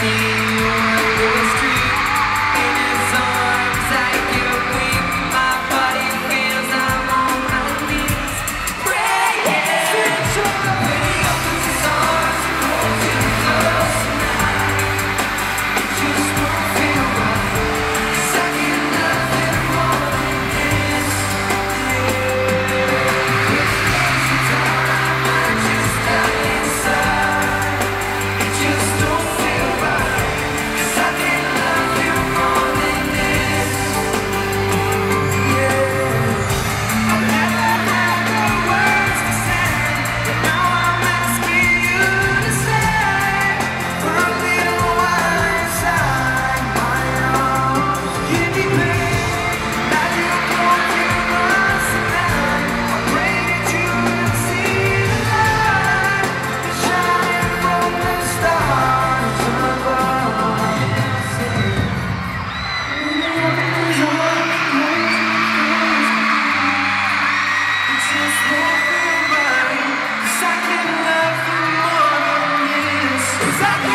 see.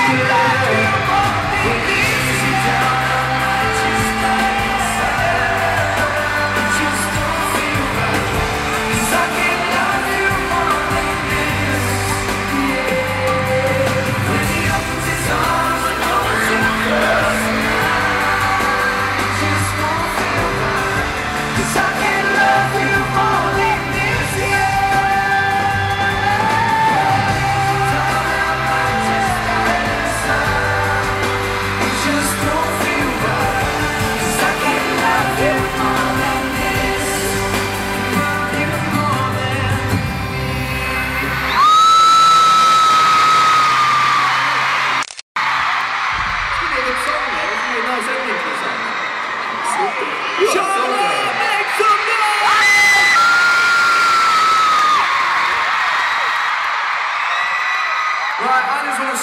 Right,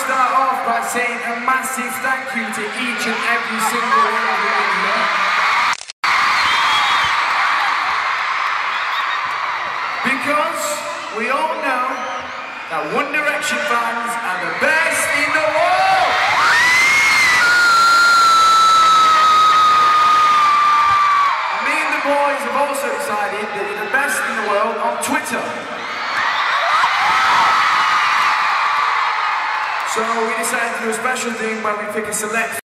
start off by saying a massive thank you to each and every single one of you. Because we all know that One Direction fans are the best in the world! Boys have also decided that we're the best in the world on Twitter. So we decided to do a special thing where we pick a select